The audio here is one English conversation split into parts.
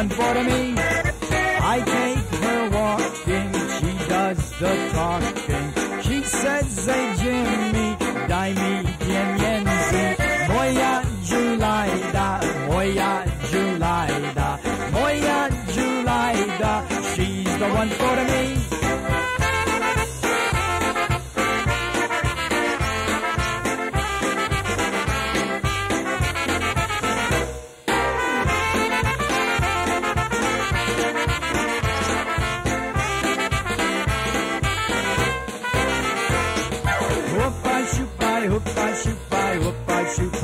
one for me. I take her walking, she does the talking. She says, hey Jimmy, dai mi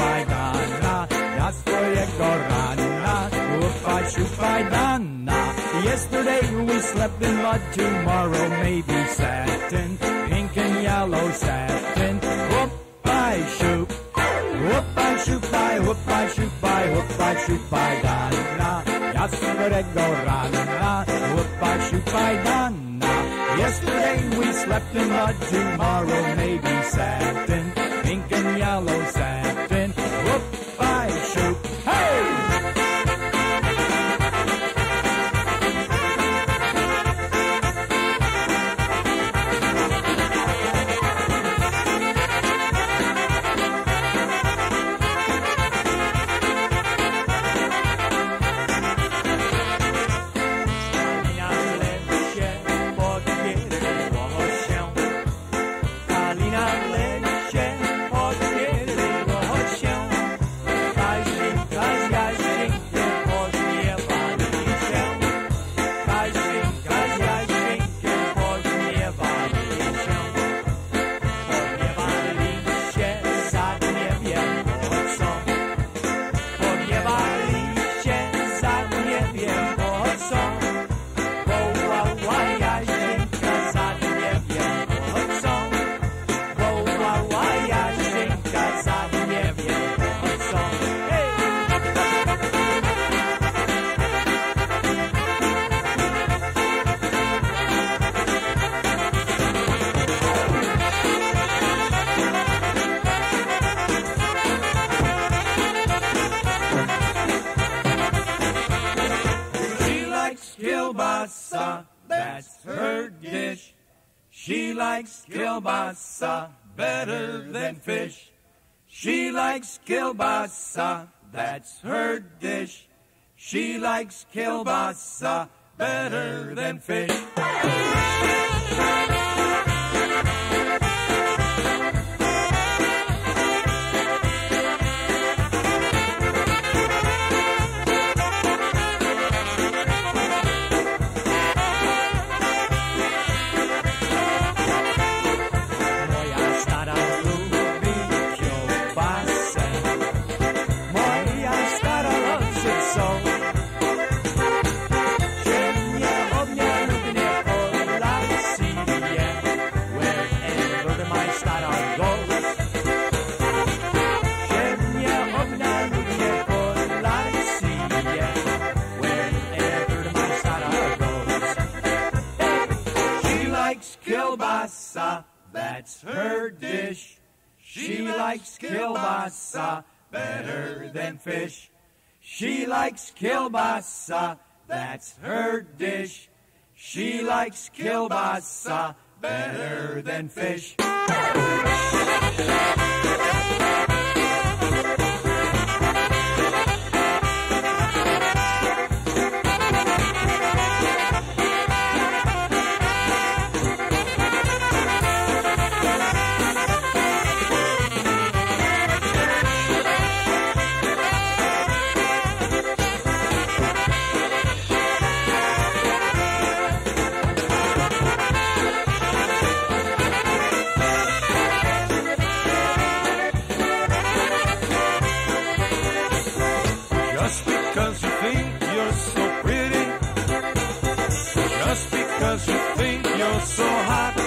siupaj dana. Ja swojego rana, hupa siupaj dana. Yesterday we slept in mud, tomorrow maybe satin, pink and yellow satin. Hupa shoop, hupa siupaj, hupa siupaj, hupa siupaj dana. Ja swojego rana, hupa siupaj dana. Yesterday we slept in mud, tomorrow maybe satin, pink and yellow satin. Kielbasa, that's her dish. She likes kielbasa better than fish. She likes kielbasa, that's her dish. She likes kielbasa better than fish. Kielbasa, that's her dish. She likes kielbasa better than fish. She likes kielbasa, that's her dish. She likes kielbasa better than fish. Cause you think you're so hot.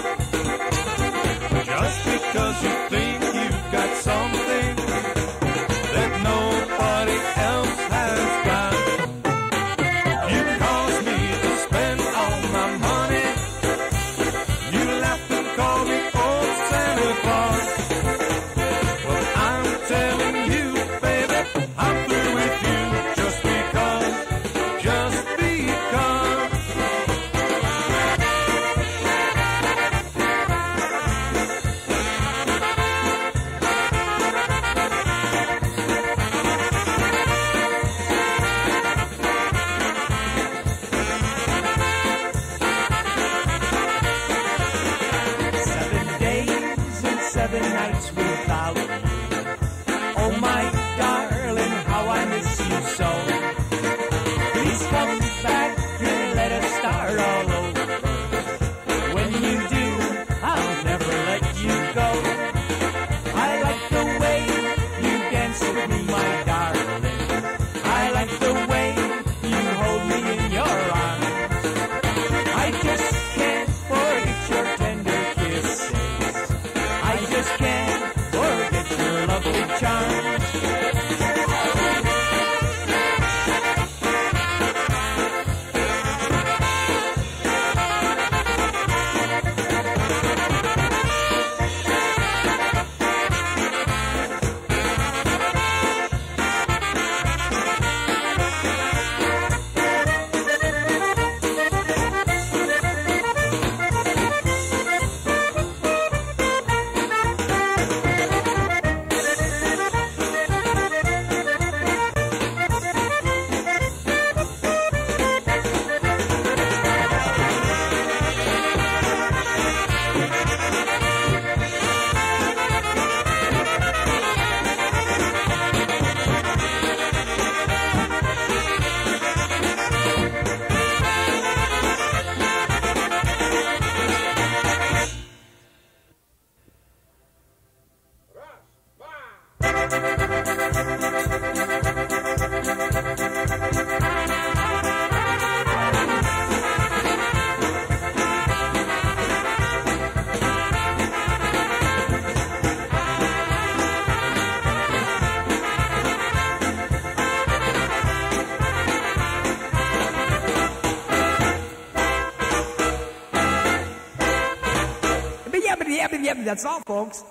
yabbity, yabbity, yabbity. That's all, folks.